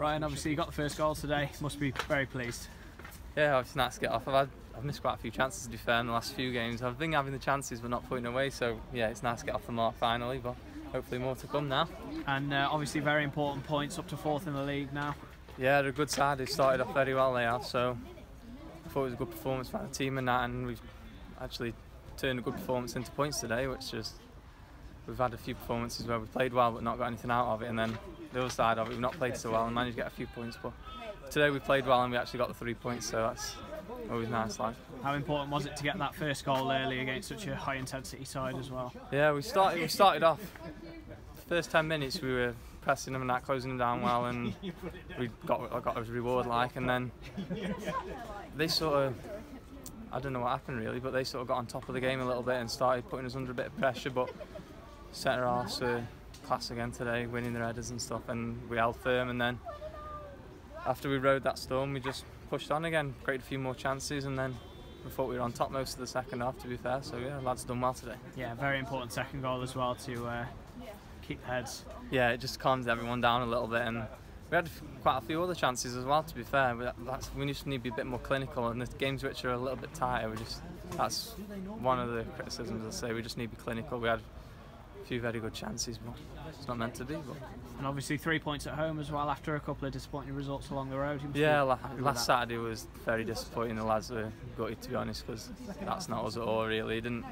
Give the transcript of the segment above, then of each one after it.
Ryan, obviously you got the first goal today. Must be very pleased. Yeah, it's nice to get off. I've had, I've missed quite a few chances to be fair in the last few games. I've been having the chances but not putting away. So yeah, it's nice to get off the mark finally. But hopefully more to come now. And uh, obviously very important points up to fourth in the league now. Yeah, they're a good side. They started off very well. They have. So I thought it was a good performance by the team and that, and we've actually turned a good performance into points today, which is we've had a few performances where we've played well but not got anything out of it, and then the other side of it, we've not played so well and managed to get a few points. But today we played well and we actually got the three points, so that's always nice. Like. How important was it to get that first goal early against such a high intensity side as well? Yeah, we started. We started off. First ten minutes we were pressing them and that, closing them down well, and we got got a reward like, and then they sort of. I don't know what happened really, but they sort of got on top of the game a little bit and started putting us under a bit of pressure. But centre halves were class again today, winning their headers and stuff, and we held firm. And then after we rode that storm, we just pushed on again, created a few more chances, and then we thought we were on top most of the second half. To be fair, so yeah, lads done well today. Yeah, very important second goal as well to uh, keep heads. Yeah, it just calms everyone down a little bit, and we had quite a few other chances as well. To be fair, that's, we just need to be a bit more clinical, and the games which are a little bit tighter, we just that's one of the criticisms I say. We just need to be clinical. We had few very good chances, but it's not meant to be. But. And obviously three points at home as well after a couple of disappointing results along the road. Yeah, la last Saturday was very disappointing. The lads were gutted to be honest because that's not us at all. Really, it didn't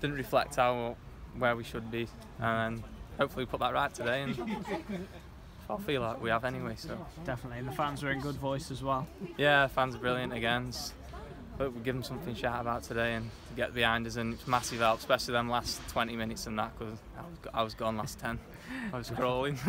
didn't reflect how where we should be, and hopefully we put that right today. And I feel like we have anyway. So definitely, and the fans are in good voice as well. Yeah, fans are brilliant again. But we give them something to shout about today and to get behind us, and it's massive help, especially them last 20 minutes and that, because I was, I was gone last 10. I was crawling.